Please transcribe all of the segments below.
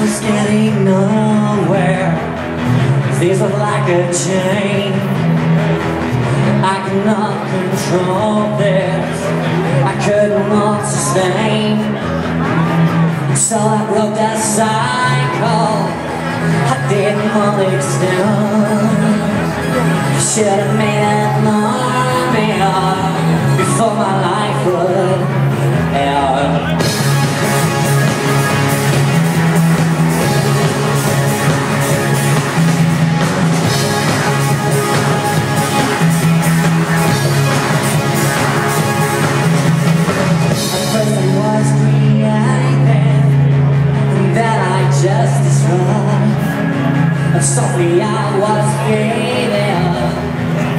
was getting nowhere. Things were like a chain. I could not control this. I could not sustain. So I broke that cycle. I didn't want to extend Should have made it more Before my life And softly I was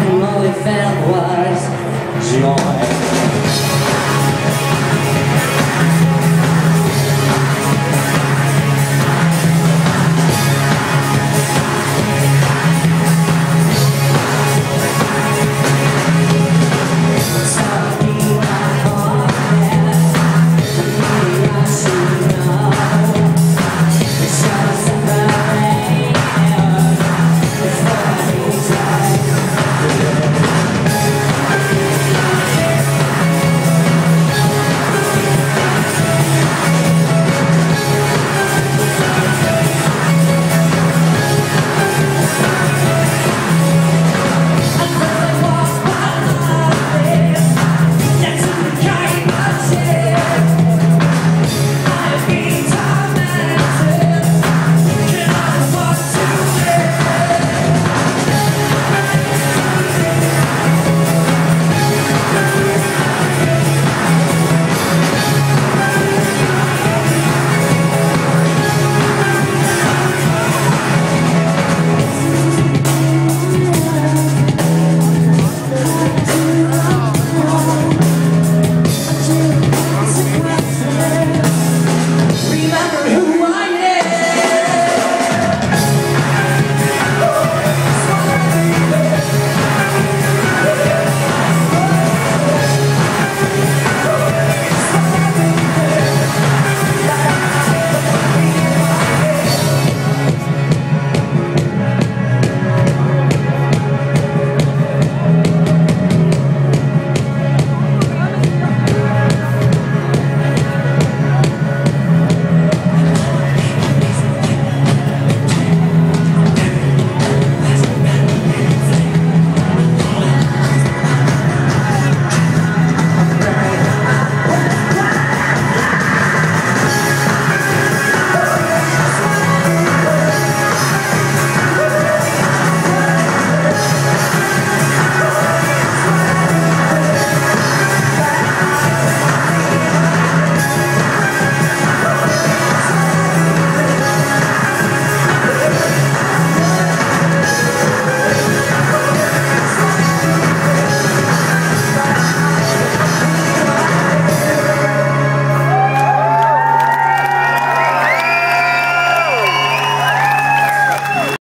And all it felt was joy